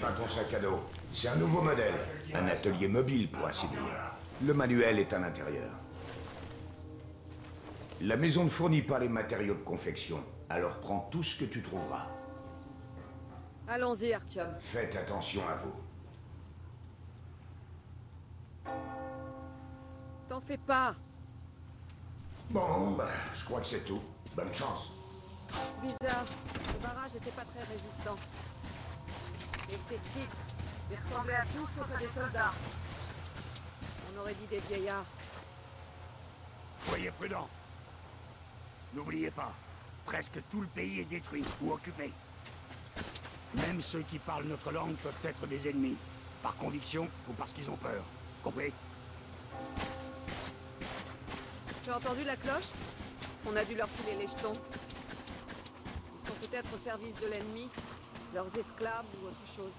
pas ton sac à dos. C'est un nouveau modèle. Un atelier mobile, pour ainsi dire. Le manuel est à l'intérieur. La maison ne fournit pas les matériaux de confection, alors prends tout ce que tu trouveras. Allons-y, Artyom. Faites attention à vous. T'en fais pas. Bon, bah, je crois que c'est tout. Bonne chance. Bizarre. Le barrage était pas très résistant. Et ces types, ils ressemblaient à tous sauf des soldats. On aurait dit des vieillards. Soyez prudents. N'oubliez pas, presque tout le pays est détruit ou occupé. Même ceux qui parlent notre langue peuvent être des ennemis, par conviction ou parce qu'ils ont peur. Compris? Tu as entendu la cloche? On a dû leur filer les jetons. Ils sont peut-être au service de l'ennemi, leurs esclaves ou autre chose.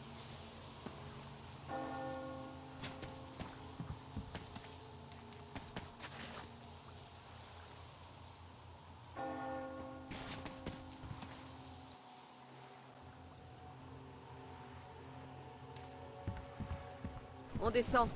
On descend.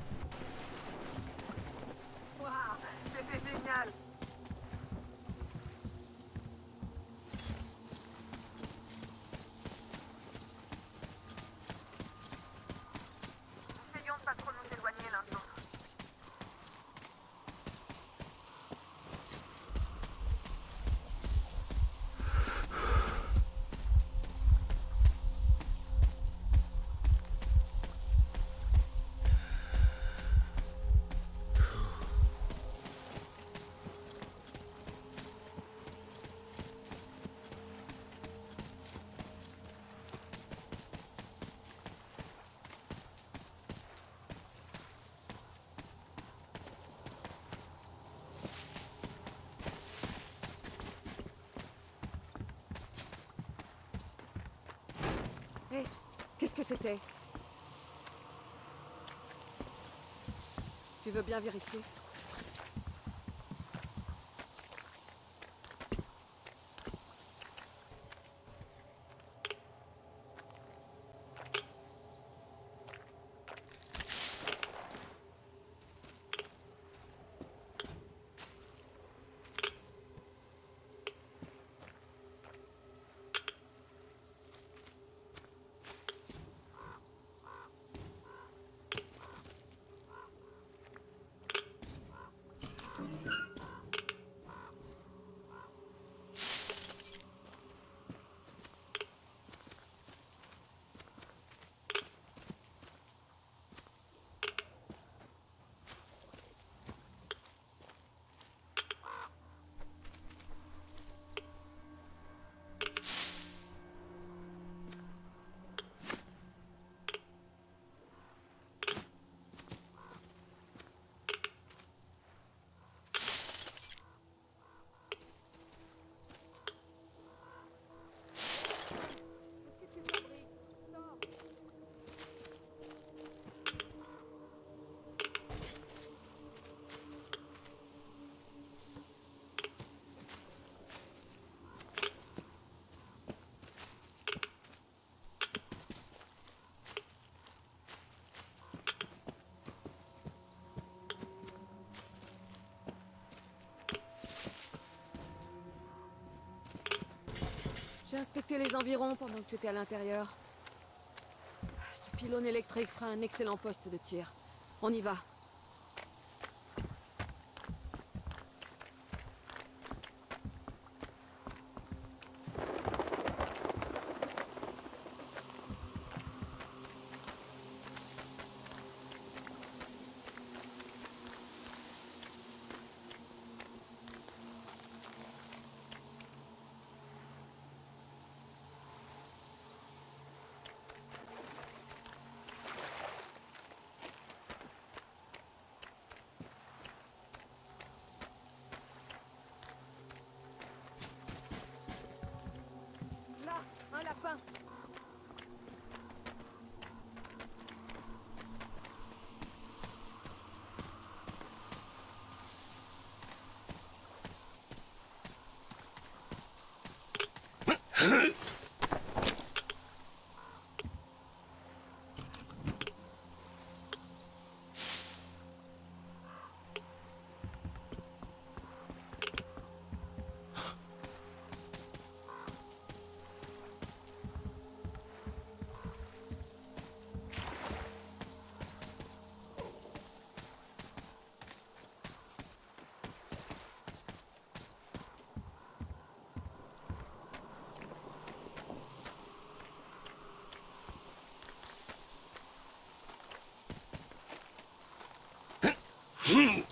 C'était. Tu veux bien vérifier? J'ai inspecté les environs pendant que tu étais à l'intérieur. Ce pylône électrique fera un excellent poste de tir. On y va. Hmm.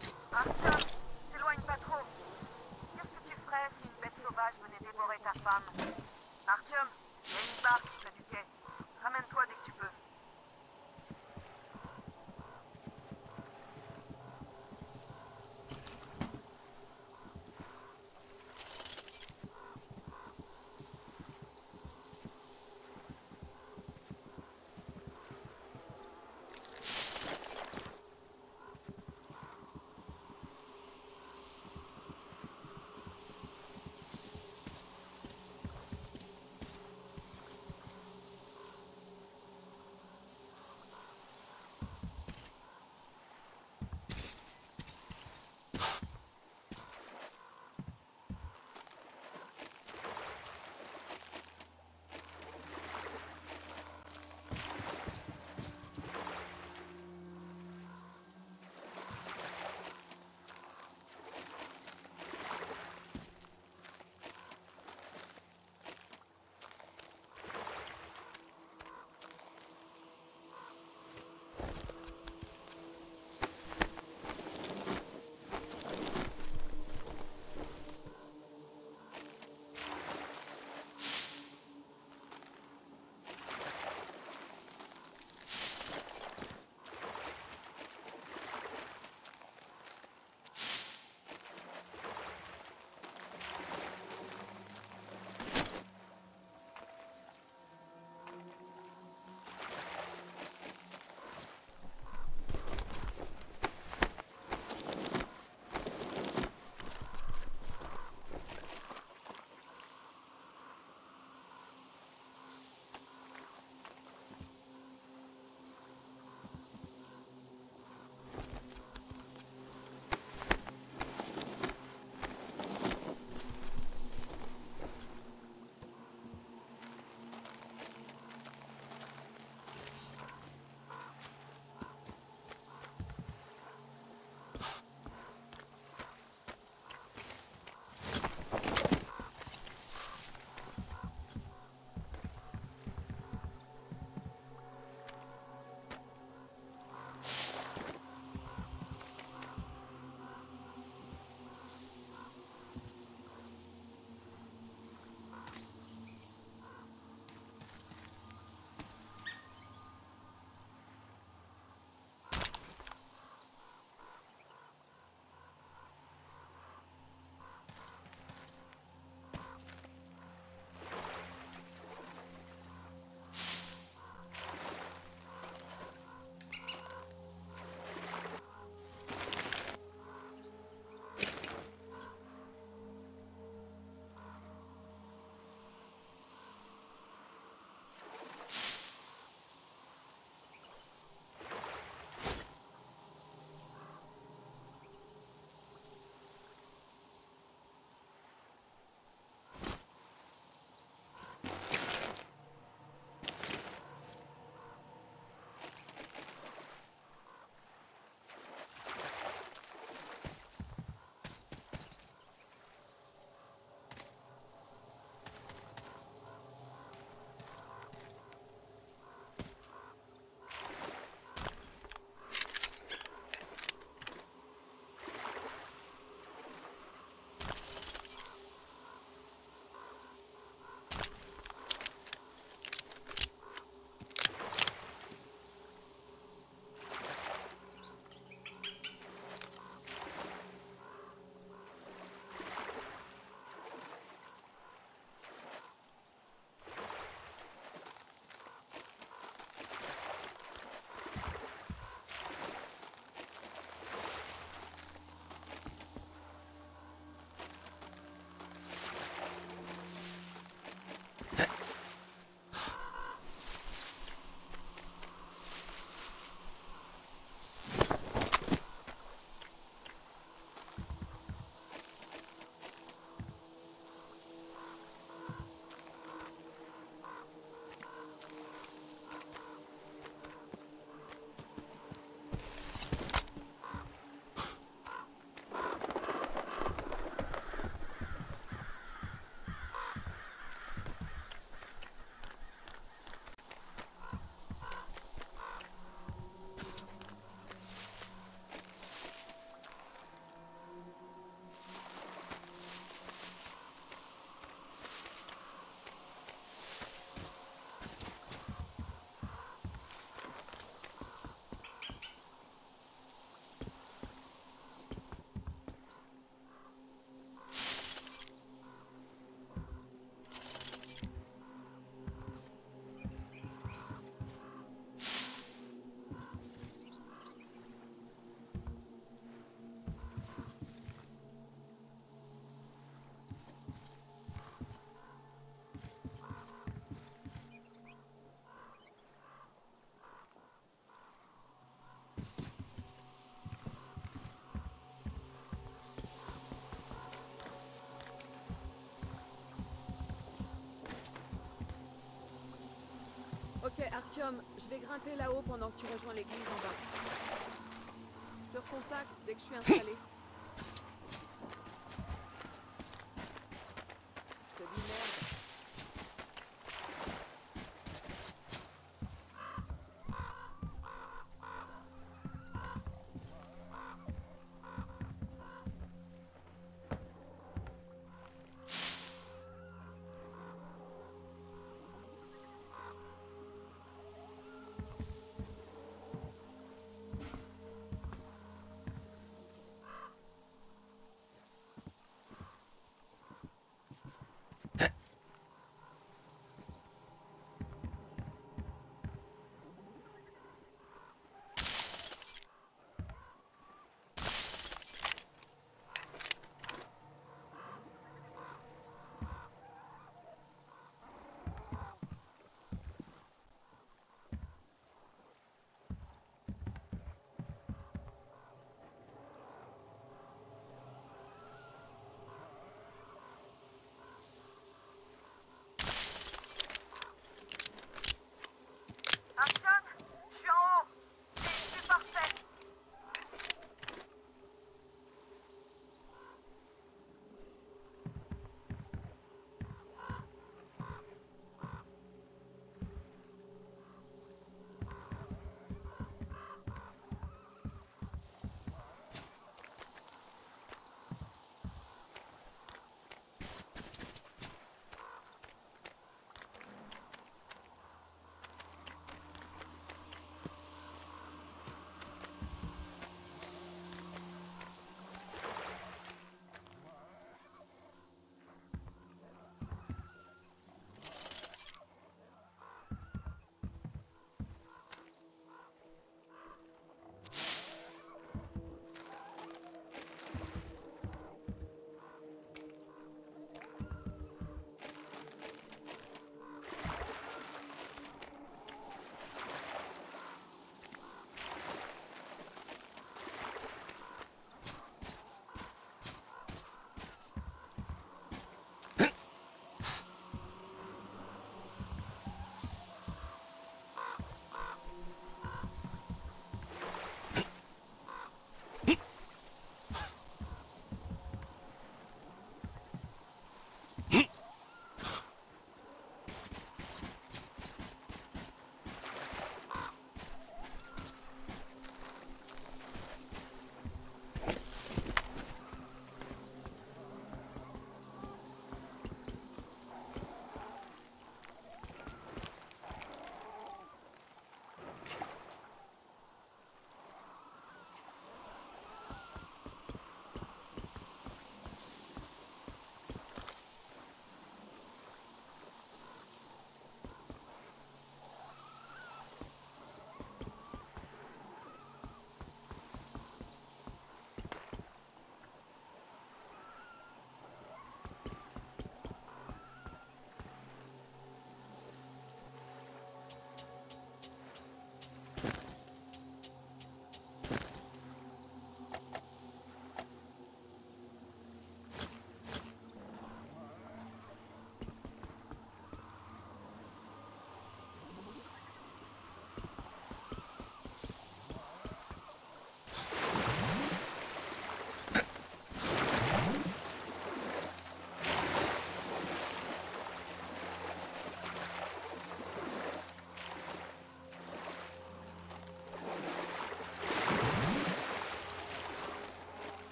Artyom, je vais grimper là-haut pendant que tu rejoins l'église en bas. Je te recontacte dès que je suis installé.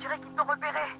Dirait qu'ils t'ont repéré.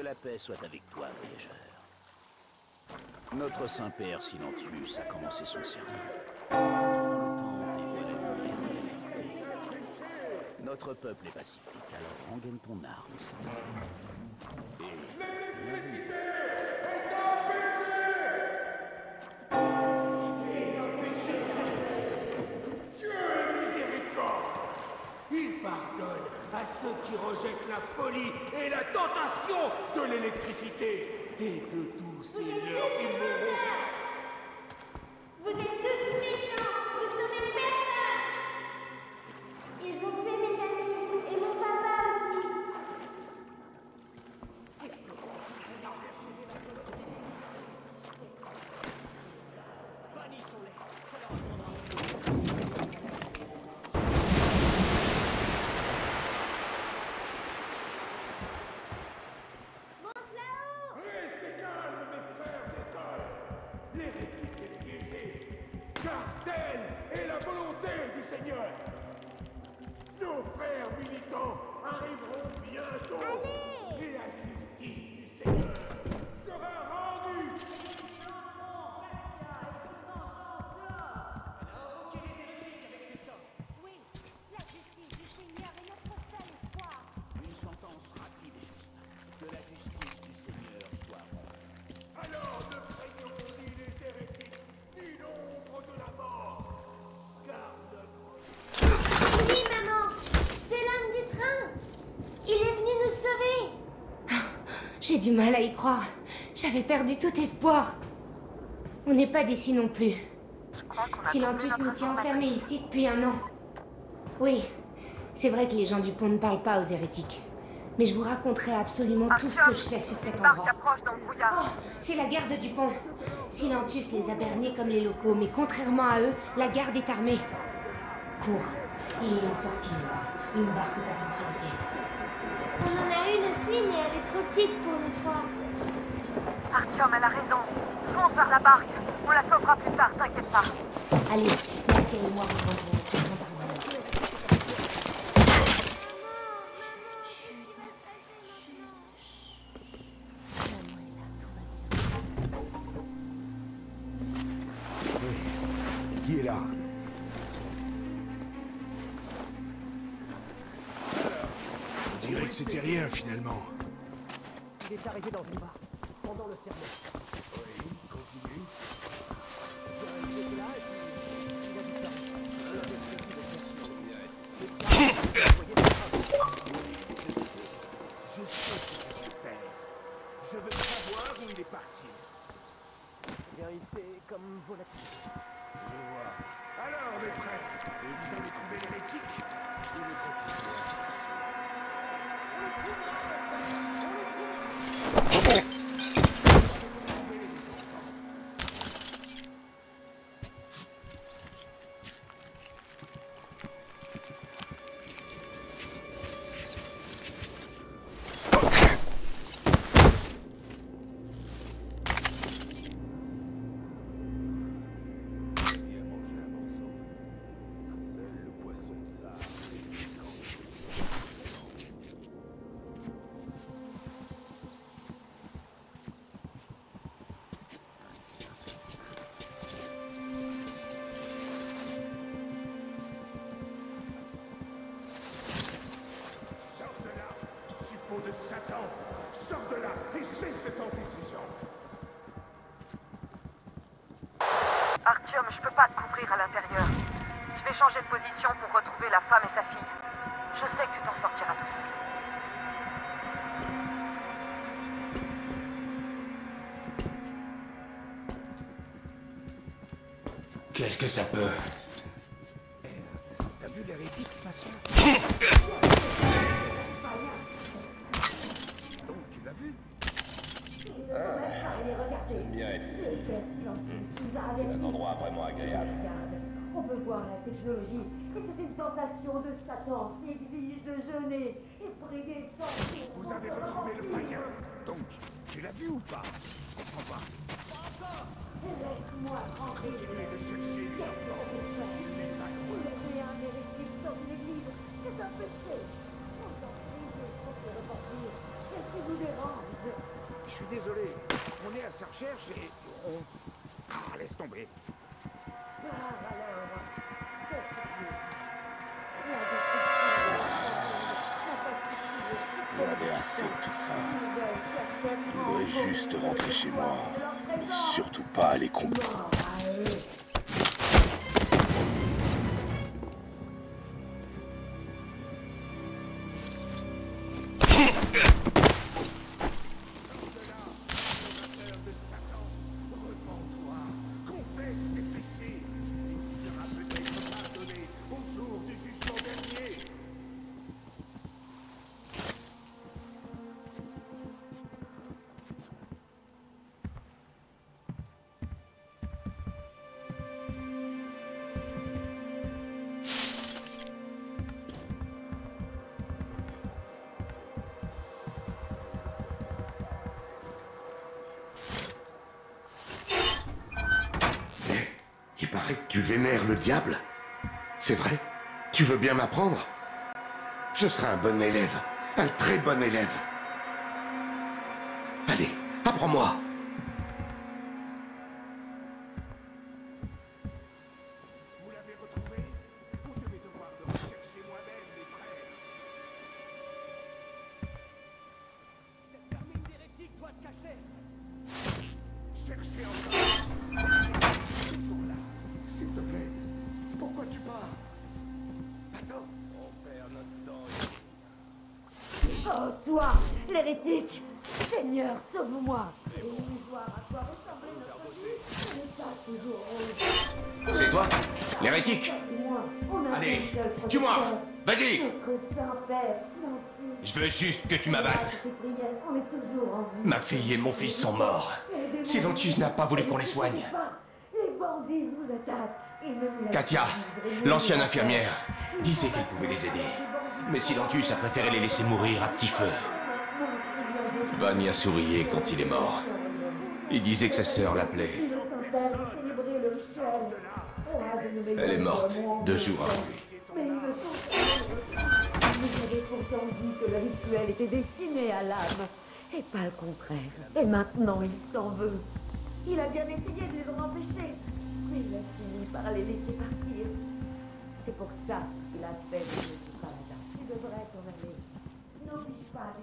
Que la paix soit avec toi, voyageur. Notre Saint-Père Silentius a commencé son sermon. Notre peuple est pacifique, alors rengaine ton arme. Et... qui rejettent la folie et la tentation de l'électricité et de tous ces leurs immoraux. J'ai du mal à y croire. J'avais perdu tout espoir. On n'est pas d'ici non plus. Silentus nous tient enfermés ici depuis un an. Oui, c'est vrai que les gens du pont ne parlent pas aux hérétiques. Mais je vous raconterai absolument tout ce que je sais sur cet endroit. Oh, c'est la garde du pont. Silentus les a bernés comme les locaux, mais contrairement à eux, la garde est armée. Cours. Il y a une sortie là-bas. Une barque t'attend près. On en a une aussi, mais elle est trop petite pour nous trois. Artyom, elle a raison. Fonce vers la barque. On la sauvera plus tard, t'inquiète pas. Allez, Nastia et moi Je peux pas te couvrir à l'intérieur. Je vais changer de position pour retrouver la femme et sa fille. Je sais que tu t'en sortiras tout seul. Qu'est-ce que ça peut technologie. Et c'est une tentation de Satan qui exige de jeûner et prier sans Vous avez retrouvé le païen Donc tu, l'as vu ou pas? Je comprends pas. Laisse-moi tranquille. Continuez de chercher les enfants. Il n'est pas loin. Laissez un hérétique dans une église. C'est un péché. On t'en prie, je faut se repentir. Qu'est-ce qui vous dérange? Suis désolé. On est à sa recherche et on... Ah, laisse tomber. Juste rentrer chez moi. Et surtout pas aller comprendre. Tu vénères le diable? C'est vrai? Tu veux bien m'apprendre? Je serai un bon élève. Un très bon élève. Allez, apprends-moi. Juste que tu m'abattes. Ma fille et mon fils sont morts. Silentus n'a pas voulu qu'on les soigne. Katia, l'ancienne infirmière, disait qu'elle pouvait les aider. Mais Silentus a préféré les laisser mourir à petit feu. Van y a sourié quand il est mort. Il disait que sa sœur l'appelait. Elle est morte deux jours avant lui. Dit que le rituel était destiné à l'âme, et pas le contraire. Et maintenant, il s'en veut. Il a bien essayé de les en empêcher, mais il a fini par les laisser partir. C'est pour ça qu'il a fait du paladin. Tu devrais t'en aller. N'oblige pas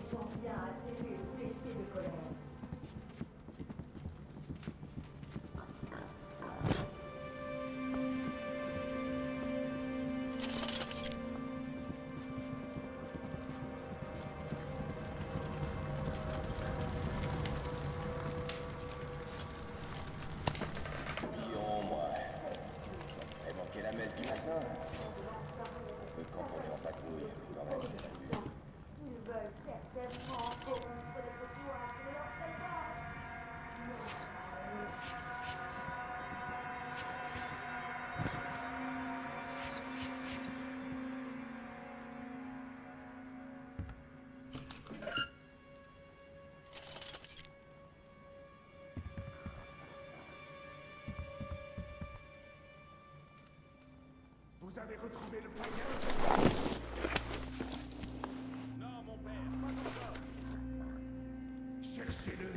retrouvé le païen Non, mon père, pas encore Cherchez-le.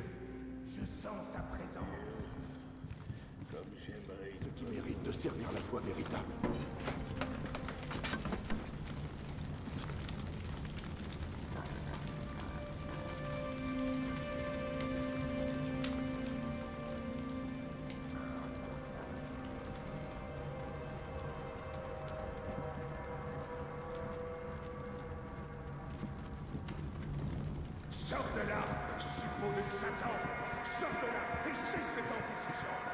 Je sens sa présence. Comme j'aimerais. Ce qui mérite de servir la foi véritable. Satan. Sors de là et cesse de tenter ces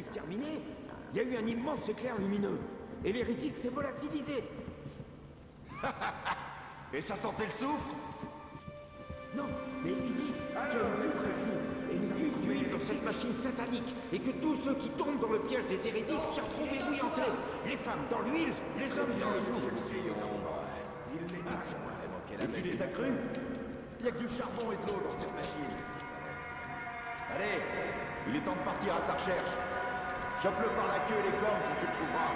Terminé, il y a eu un immense éclair lumineux. Et l'hérétique s'est volatilisé. Et ça sentait le soufre? Non, mais ils disent qu'il y a une dans cette machine satanique et que tous ceux qui tombent dans le piège des hérétiques s'y retrouvent ébouillantés. Les femmes dans l'huile, les hommes dans le jour. Et tu les as crus Il y a que du charbon et de l'eau dans cette machine. Allez, il est temps de partir à sa recherche. Chope-le par la queue et les cornes tu le trouveras.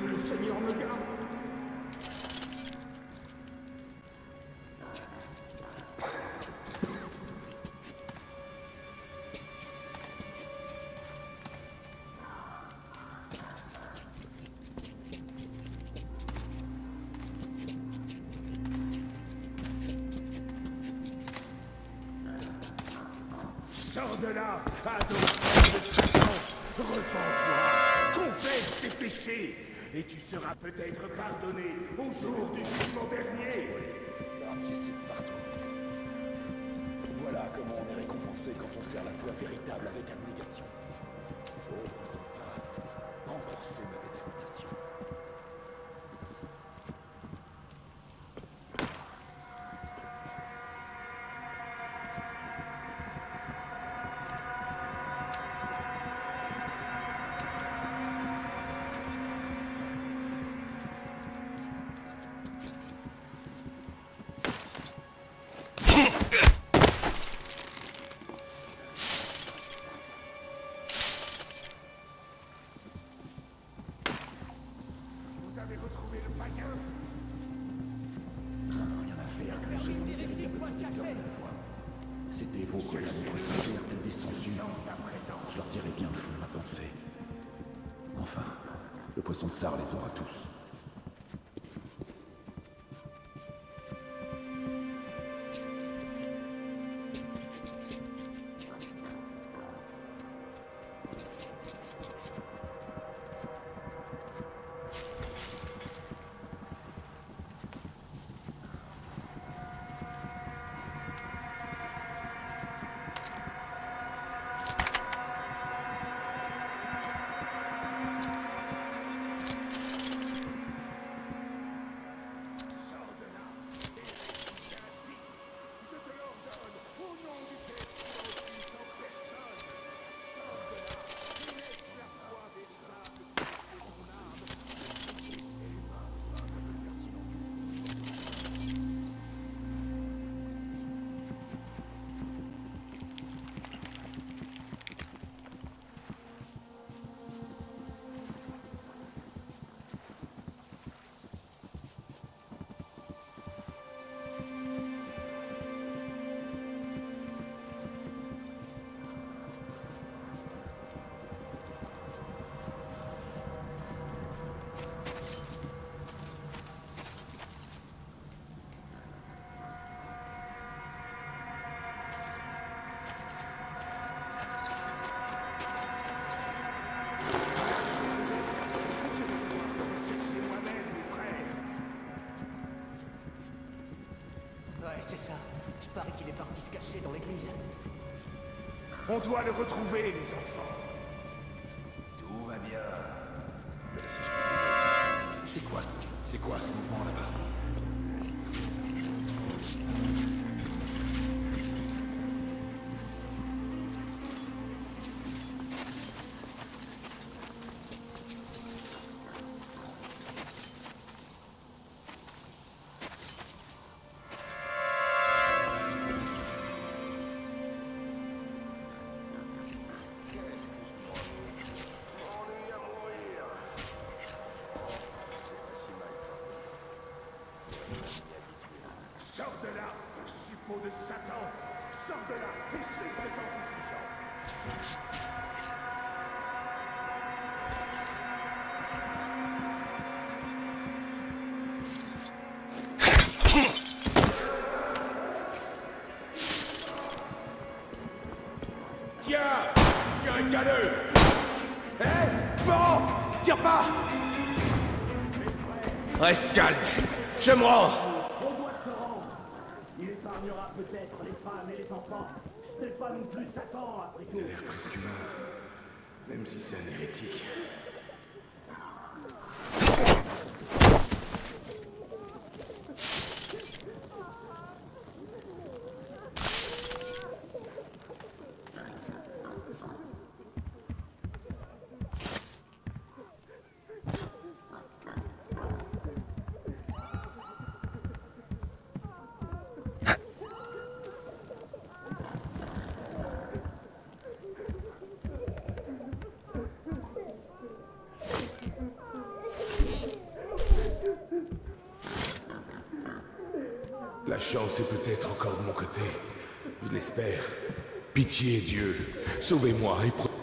Que le Seigneur me garde. Adorateur de Satan Repends-toi Confesse tes péchés Et tu seras peut-être pardonné au jour du jugement dernier. Voilà comment on est récompensé quand on sert la foi véritable avec abnégation. Pauvre ma détermination. Vous Ces dévots que la montre sincère tels des sangsues. Je leur dirai bien le fond de ma pensée. Enfin, le poisson de Sar les aura tous. C'est ça. Je parie qu'il est parti se cacher dans l'église. On doit le retrouver, les enfants. Hé Bon Tire pas Reste calme. Je me rends. On doit se rendre Il épargnera peut-être les femmes et les enfants C'est pas non plus Satan, après tout Il a l'air presque humain. Même si c'est un hérétique. La chance est peut-être encore de mon côté. Je l'espère. Pitié, Dieu. Sauvez-moi et pro-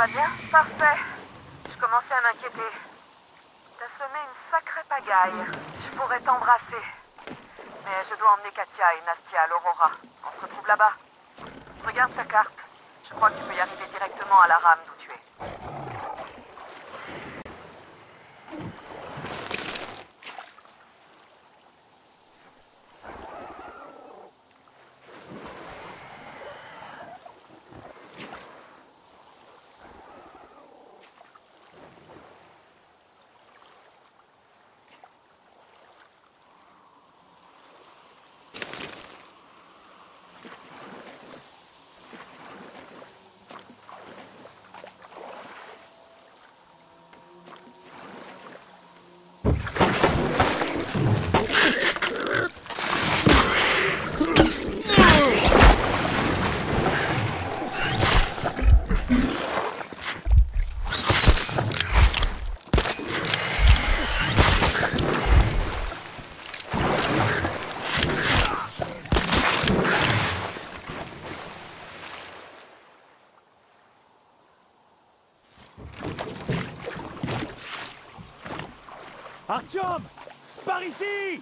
va bien Parfait. Je commençais à m'inquiéter. T'as semé une sacrée pagaille. Je pourrais t'embrasser. Mais je dois emmener Katia et Nastia à l'Aurora. On se retrouve là-bas. Regarde ta carte. Je crois que tu peux y arriver directement à la rame d'où tu es. Artyom Par ici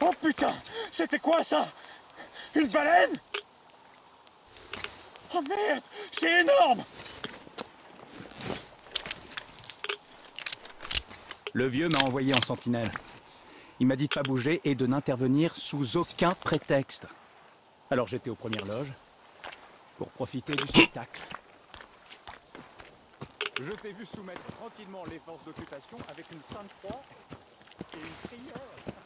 Oh putain C'était quoi ça Une baleine Oh merde C'est énorme Le vieux m'a envoyé en sentinelle. Il m'a dit de pas bouger et de n'intervenir sous aucun prétexte. Alors j'étais aux premières loges pour profiter du spectacle. Je t'ai vu soumettre tranquillement les forces d'occupation avec une sainte croix et une prière.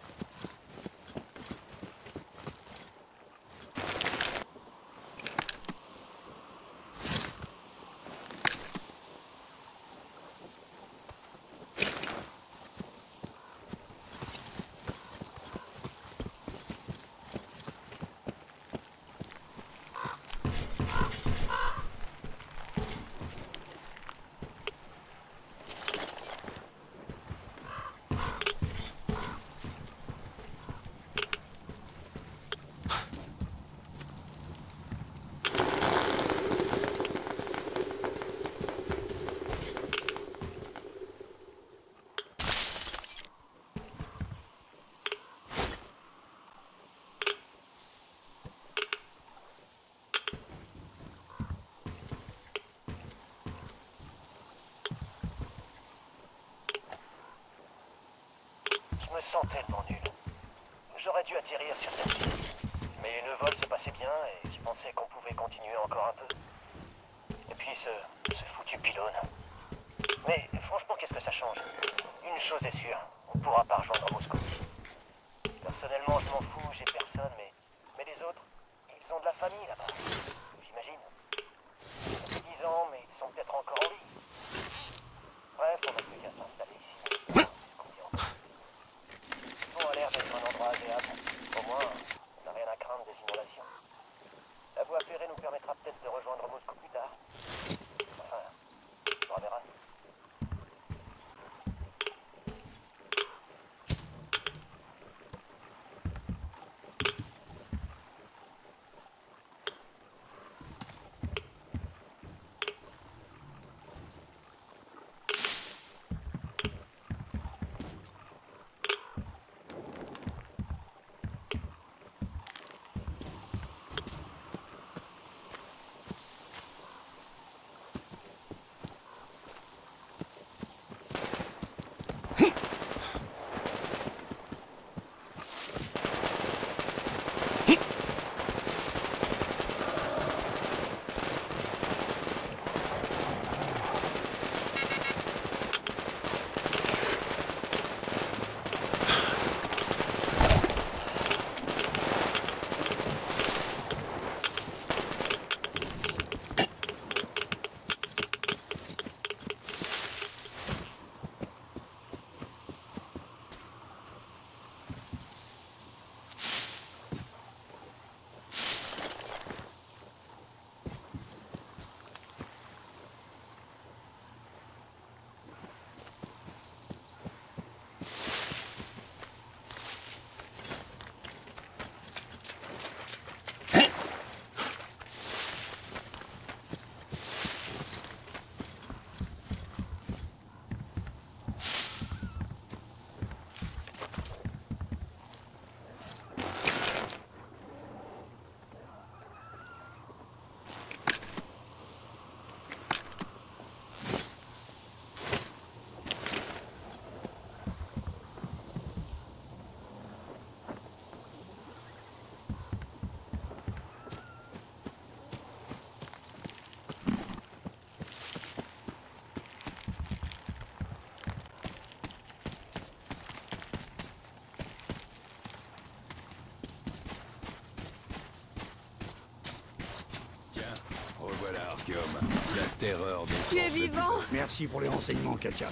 Je me sens tellement nul. J'aurais dû atterrir sur cette île. Mais le vol se passait bien et je pensais qu'on pouvait continuer encore un peu. Et puis ce, foutu pylône. Mais franchement, qu'est-ce que ça change? Une chose est sûre, on pourra pas rejoindre Moscou. Personnellement, je m'en fous, voilà, Artyom. La terreur des Tu es vivant Merci pour les renseignements, Katia.